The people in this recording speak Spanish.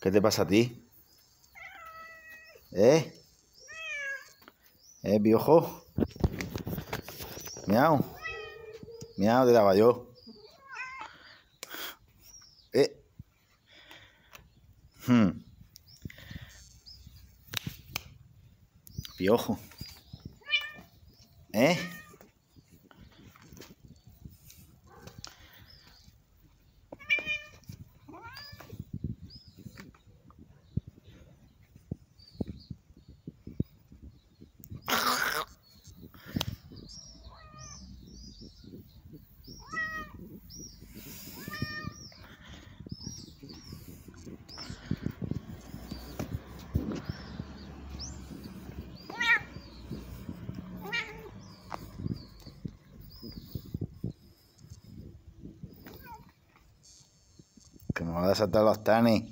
¿Qué te pasa a ti? ¿Eh? ¿Eh, piojo? Miau. Miau, te daba yo. Eh. Hmm. Piojo. ¿Eh? Que me va a desatar los tanis.